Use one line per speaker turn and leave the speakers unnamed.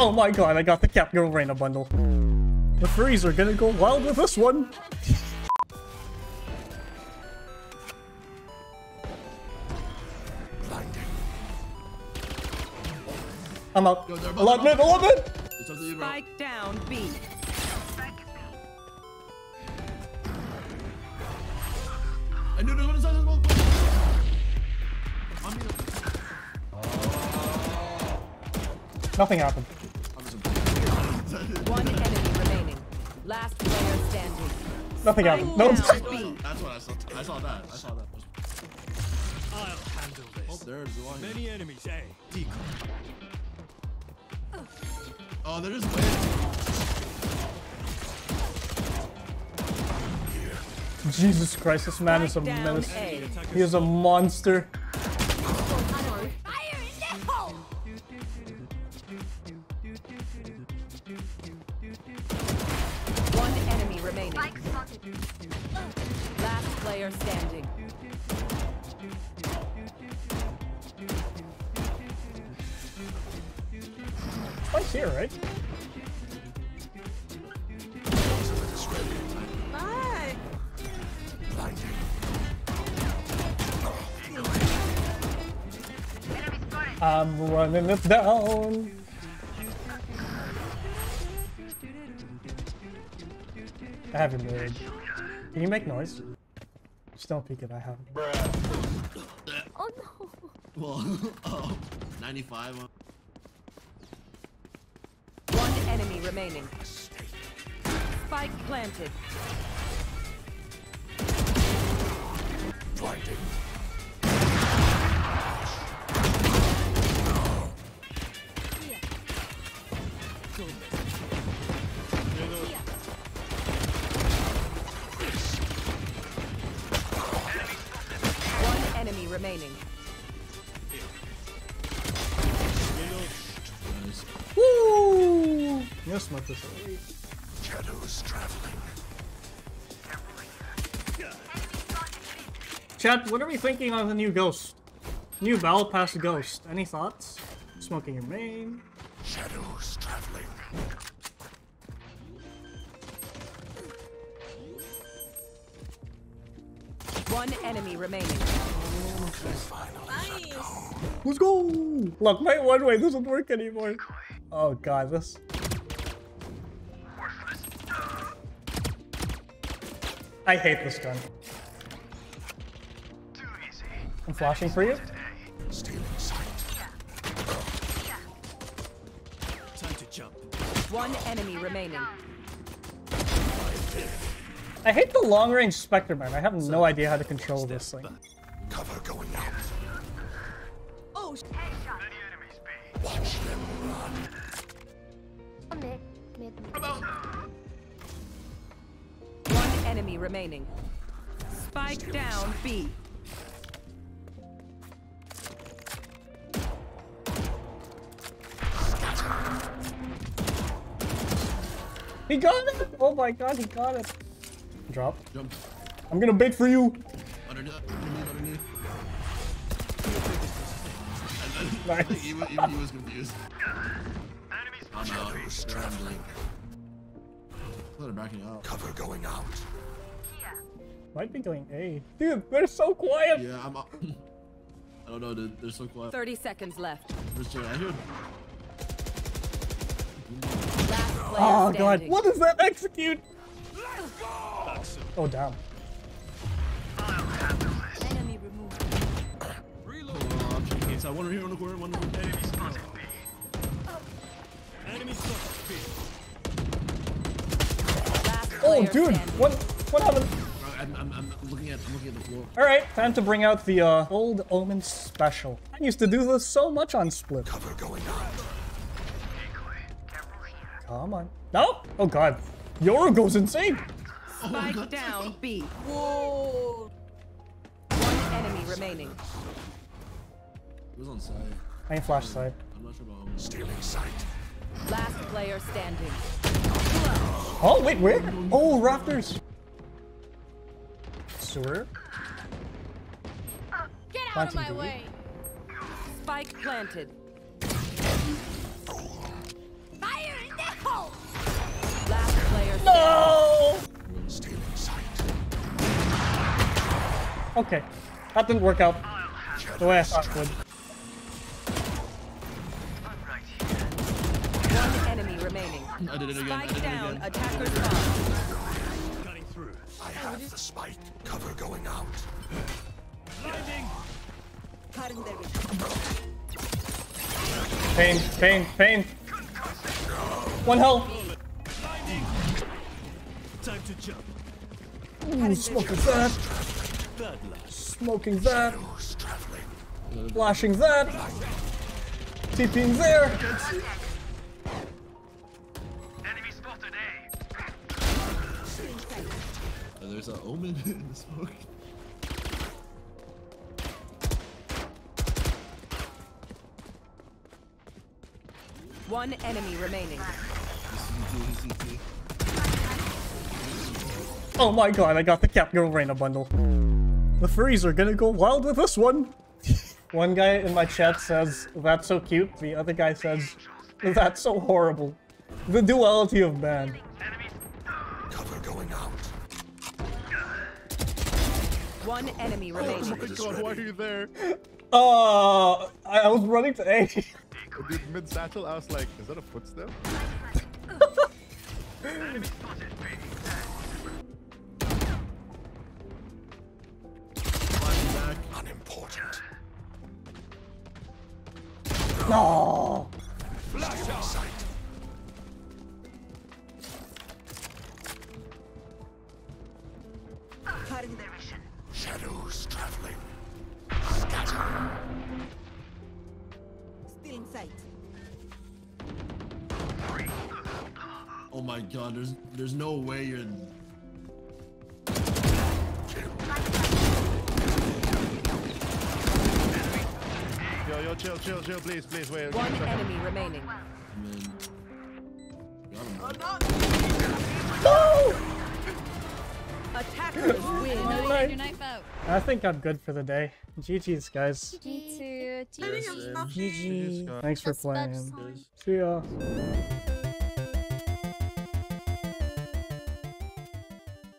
Oh my god, I got the Capgirl Reyna bundle. The furries are gonna go wild with this one. I'm out.
Yo, they're
A lot
above,
mid, a lot mid!
It's up to you, bro.
Spike down B.
I knew they were inside this one. I'm.
Nothing happened.
I'm
One enemy remaining. Last player standing.
Nothing happened. No.
Down B.
That's what I saw. I saw that. I saw that.
I'll handle
Oh,
this.
there's one.
Many enemies, eh? Decoy.
Oh, there is way.
Jesus Christ, this man is a menace. He is a monster.
Player standing.
Spike's here, right? I'm running it down. I have it made. Can you make noise? Just don't peek it, I have it.
Oh no.
Well, oh, 95. uh,
One enemy remaining. Spike planted. One remaining.
Woo! Yes, my this.
Shadows traveling.
Chat, what are we thinking on the new Ghost? New Battle Pass Ghost. Any thoughts? Smoking your main.
Shadows traveling.
One enemy remaining.
Let's go! Look, my one way doesn't work anymore. Oh god, this. I hate this gun. I'm flashing for you.
Stealing sight.
Time to jump.
One enemy remaining.
I hate the long range Spectre man. I have no idea how to control this thing.
Cover going out.
Oh,
Watch them run.
Mid. Mid.
one enemy remaining. Spike down B.
He got it! Oh my god, he got it. Drop.
Jump.
I'm gonna bait for you.
Underneath. Underneath. Underneath.
Nice.
He, wa- he, he was confused. I'm out.
Shadows traveling.
They're backing out.
Cover going out.
Might be going A. Dude, they're so quiet.
Yeah, I'm out. I don't know, dude. They're so quiet.
30 seconds left.
Where's Jay? I hear.
Last player
Oh god,
standing.
what does that execute?
Let's go!
Oh damn. Inside. One here on the corner. One over there.
Enemy spotted. B.
Last
Oh dude, what what happened?
I'm, I'm, I'm looking at. I'm looking at the floor.
Alright, time to bring out the uh, Old Omen special. I used to do this so much on Split.
Cover going out.
Come on. No? Oh god. Yoru goes insane.
Spike down B. Whoa. One enemy remaining.
On.
I can flash sight.
I'm not sure about
Stealing sight.
Last player standing.
Oh, wait, where? Oh, rafters. Sewer.
Get out of my way.
Spike planted. Fire in the hole. Last player No! Stealing sight.
Okay. That didn't work out the way I thought it would.
I did it again.
Spike
it
down.
again.
Attacker spawn.
Cutting through.
I have the spike. Cover going out.
Blinding.
Pain, pain, pain. One health.
Blinding. Time to jump.
Ooh, smoking that. Smoking that. Flashing that. TPing there.
There's an omen in the smoke.
One enemy remaining.
Oh my god, I got the Capgirl Reyna bundle. The furries are gonna go wild with this one. one guy in my chat says, that's so cute. The other guy says, that's so horrible. The duality of man.
One enemy remaining.
God, why are you there?
Uh, I, I was running to A.
Dude, mid satchel, I was like, is that a footstep?
Unimportant.
No.
My god, there's there's no way you're
Yo, yo, chill, chill, chill, please, please, wait.
One enemy remaining.
I mean
Attackers win.
Alright.
your knife out.
I think I'm good for the day. GG's, guys.
Me too.
Yes, and-
GG. Thanks for playing.
some.
See ya.